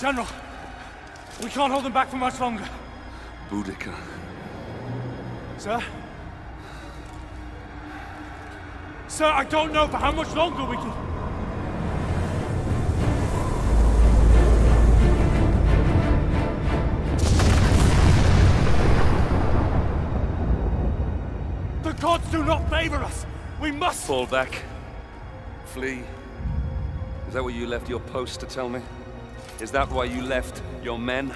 General, we can't hold them back for much longer. Boudica. Sir? Sir, I don't know for how much longer we can... The gods do not favor us! We must... Fall back. Flee. Is that what you left your post to tell me? Is that why you left your men?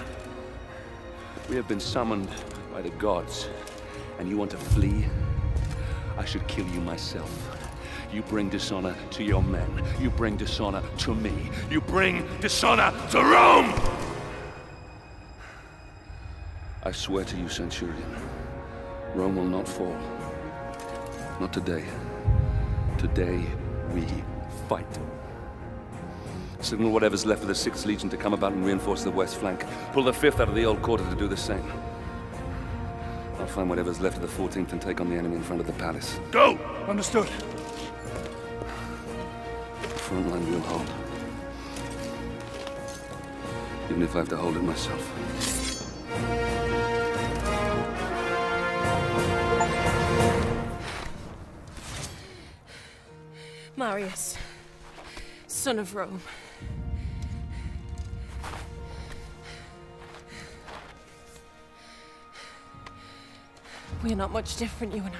We have been summoned by the gods, and you want to flee? I should kill you myself. You bring dishonor to your men. You bring dishonor to me. You bring dishonor to Rome! I swear to you, Centurion, Rome will not fall. Not today. Today, we fight. Signal whatever's left of the 6th Legion to come about and reinforce the west flank. Pull the 5th out of the old quarter to do the same. I'll find whatever's left of the 14th and take on the enemy in front of the palace. Go! Understood. Front line will hold. Even if I have to hold it myself. Marius, son of Rome. We're not much different, you and I.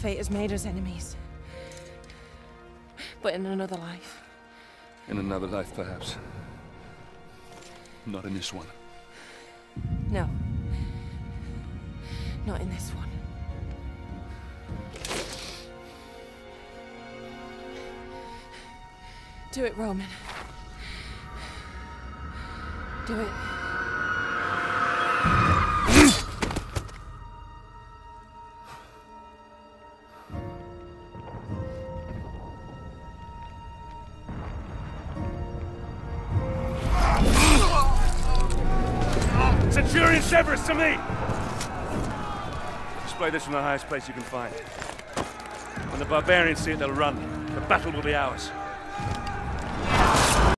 Fate has made us enemies. But in another life. In another life, perhaps. Not in this one. No. Not in this one. Do it, Roman. Do it. Centurion Severus to me! Display this from the highest place you can find. When the barbarians see it, they'll run. The battle will be ours.